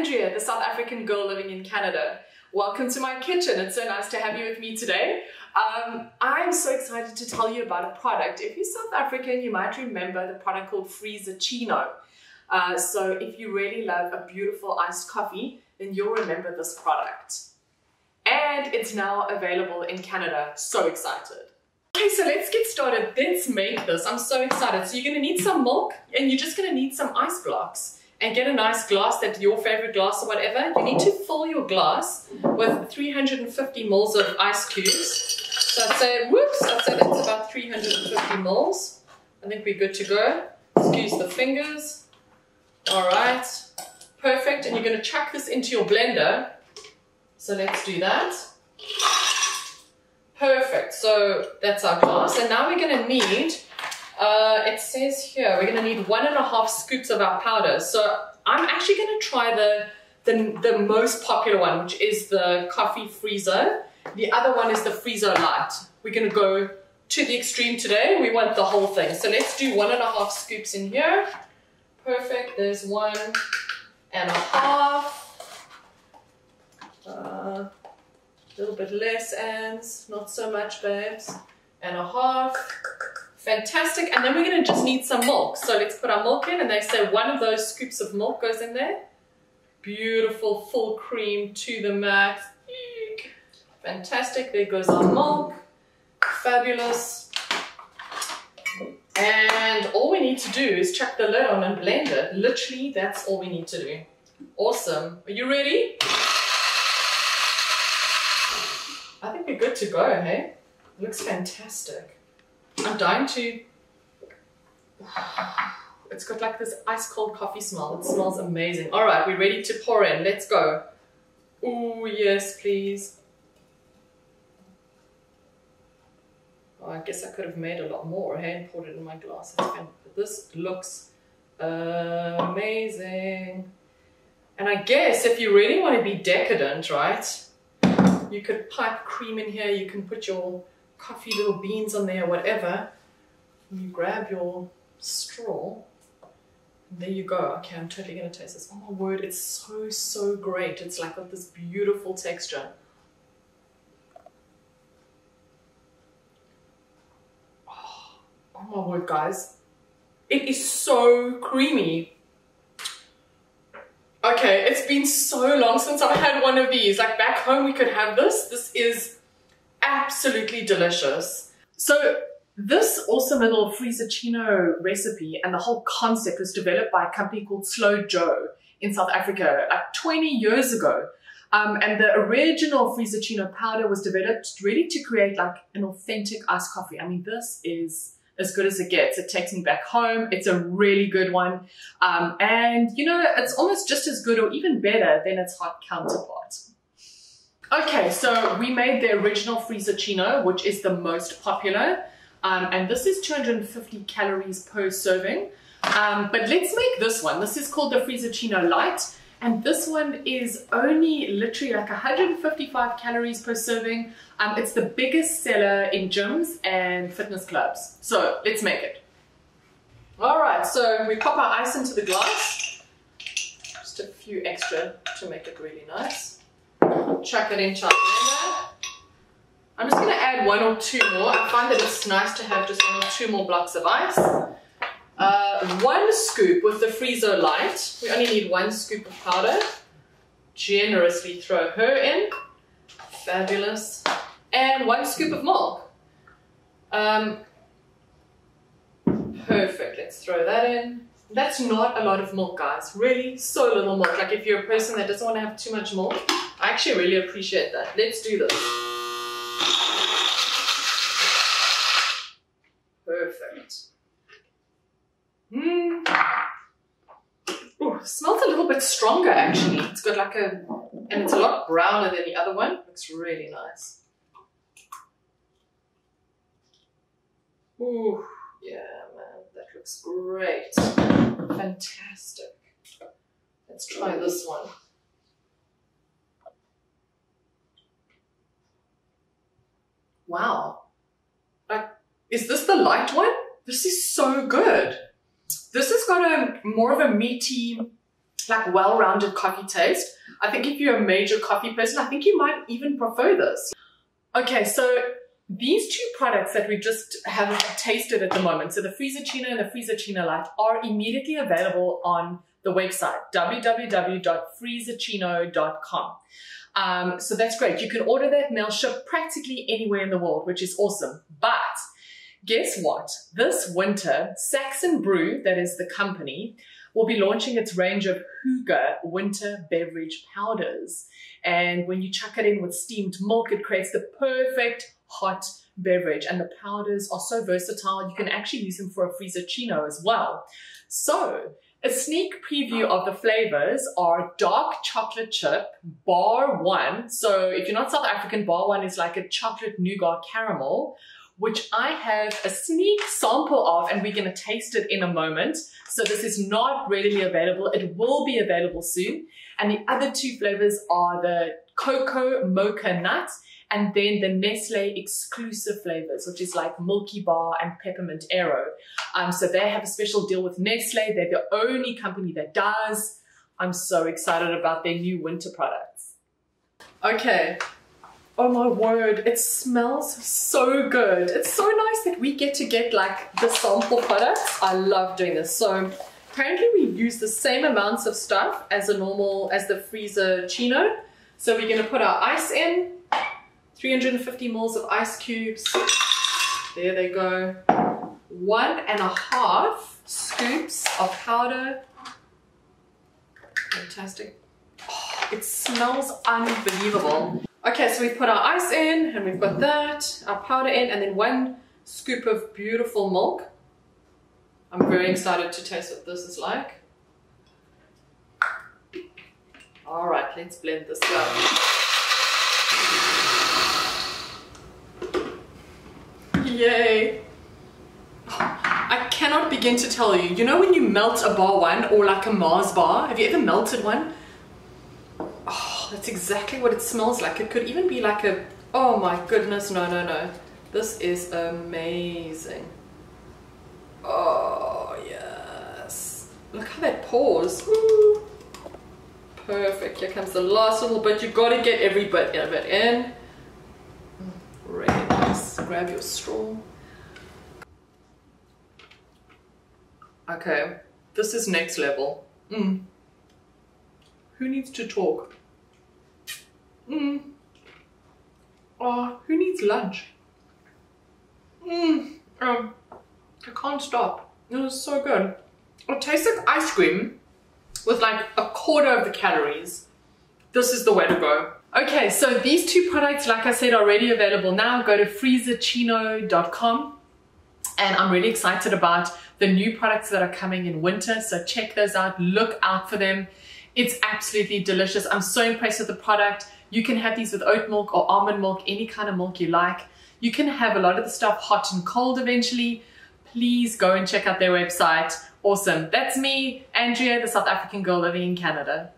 Andrea, the South African girl living in Canada. Welcome to my kitchen. It's so nice to have you with me today. Um, I'm so excited to tell you about a product. If you're South African, you might remember the product called Freezochino. Uh, so if you really love a beautiful iced coffee, then you'll remember this product. And it's now available in Canada. So excited. Okay, so let's get started. Let's make this. I'm so excited. So you're gonna need some milk and you're just gonna need some ice blocks and get a nice glass that's your favorite glass or whatever. You need to fill your glass with 350 mils of ice cubes. So I'd say, whoops, I'd say that's about 350 mils. I think we're good to go. Excuse the fingers. All right, perfect. And you're gonna chuck this into your blender. So let's do that. Perfect, so that's our glass. And now we're gonna need, uh, it says here, we're gonna need one and a half scoops of our powder. So I'm actually gonna try the, the, the most popular one, which is the coffee freezer. The other one is the freezer light. We're gonna go to the extreme today. We want the whole thing. So let's do one and a half scoops in here. Perfect, there's one and a half. Uh, a little bit less ends, not so much babes. And a half. Fantastic, and then we're gonna just need some milk. So let's put our milk in and they say one of those scoops of milk goes in there. Beautiful full cream to the max. Fantastic, there goes our milk. Fabulous. And all we need to do is chuck the lid on and blend it. Literally, that's all we need to do. Awesome. Are you ready? I think we're good to go, hey? looks fantastic. I'm dying to... It's got like this ice cold coffee smell. It smells amazing. All right, we're ready to pour in. Let's go. Oh, yes, please. Oh, I guess I could have made a lot more, and poured it in my glass. This looks amazing. And I guess if you really want to be decadent, right, you could pipe cream in here, you can put your coffee little beans on there, whatever. You grab your straw, there you go. Okay, I'm totally gonna taste this. Oh my word, it's so, so great. It's like got this beautiful texture. Oh, oh my word, guys. It is so creamy. Okay, it's been so long since I've had one of these. Like back home we could have this. This is absolutely delicious. So this awesome little Freezochino recipe and the whole concept was developed by a company called Slow Joe in South Africa like 20 years ago. Um, and the original Freezochino powder was developed really to create like an authentic iced coffee. I mean, this is as good as it gets. It takes me back home. It's a really good one. Um, and you know, it's almost just as good or even better than its hot counterpart. Okay, so we made the original Freezochino, which is the most popular. Um, and this is 250 calories per serving. Um, but let's make this one. This is called the Freezochino Light. And this one is only literally like 155 calories per serving. Um, it's the biggest seller in gyms and fitness clubs. So let's make it. All right, so we pop our ice into the glass. Just a few extra to make it really nice. Chuck it into our blender. I'm just gonna add one or two more. I find that it's nice to have just one or two more blocks of ice. Uh, one scoop with the Freezo Light. We only need one scoop of powder. Generously throw her in. Fabulous. And one scoop of milk. Um, perfect. Let's throw that in. That's not a lot of milk, guys. Really, so little milk. Like if you're a person that doesn't want to have too much milk, I actually really appreciate that. Let's do this. Perfect. Mmm. Ooh, smells a little bit stronger actually. It's got like a, and it's a lot browner than the other one. Looks really nice. Ooh, yeah, looks great. Fantastic. Let's try this one. Wow. Like, is this the light one? This is so good. This has got a more of a meaty, like well-rounded coffee taste. I think if you're a major coffee person, I think you might even prefer this. Okay, so these two products that we just have tasted at the moment, so the Freezochino and the Freezochino Light, are immediately available on the website, www.freezochino.com. Um, so that's great. You can order that mail ship practically anywhere in the world, which is awesome. But guess what? This winter, Saxon Brew, that is the company, will be launching its range of Hygge winter beverage powders. And when you chuck it in with steamed milk, it creates the perfect hot beverage. And the powders are so versatile, you can actually use them for a Freezochino as well. So a sneak preview of the flavors are dark chocolate chip, bar one. So if you're not South African, bar one is like a chocolate nougat caramel, which I have a sneak sample of and we're gonna taste it in a moment. So this is not readily available. It will be available soon. And the other two flavors are the cocoa mocha nut and then the Nestle exclusive flavors, which is like Milky Bar and Peppermint Aero. Um, so they have a special deal with Nestle. They're the only company that does. I'm so excited about their new winter products. Okay. Oh my word, it smells so good. It's so nice that we get to get like the sample products. I love doing this. So apparently we use the same amounts of stuff as a normal, as the Freezochino. So we're gonna put our ice in, 350 mils of ice cubes. There they go. One and a half scoops of powder. Fantastic. Oh, it smells unbelievable. Okay, so we've put our ice in and we've got that, our powder in, and then one scoop of beautiful milk. I'm very excited to taste what this is like. All right, let's blend this up. Yay. I cannot begin to tell you. You know when you melt a bar one or like a Mars bar? Have you ever melted one? Oh, that's exactly what it smells like. It could even be like a, oh my goodness, no, no, no. This is amazing. Oh, yes. Look how that pours. Woo. Perfect. Here comes the last little bit. You've got to get every bit of it in. Grab your straw. Okay, this is next level. Mm. Who needs to talk? Mm. Oh, who needs lunch? Mm. Um, I can't stop. It was so good. It tastes like ice cream with like a quarter of the calories. This is the way to go. Okay, so these two products, like I said, are already available now. Go to freezochino.com and I'm really excited about the new products that are coming in winter. So check those out, look out for them. It's absolutely delicious. I'm so impressed with the product. You can have these with oat milk or almond milk, any kind of milk you like. You can have a lot of the stuff hot and cold eventually. Please go and check out their website. Awesome. That's me, Andrea, the South African girl living in Canada.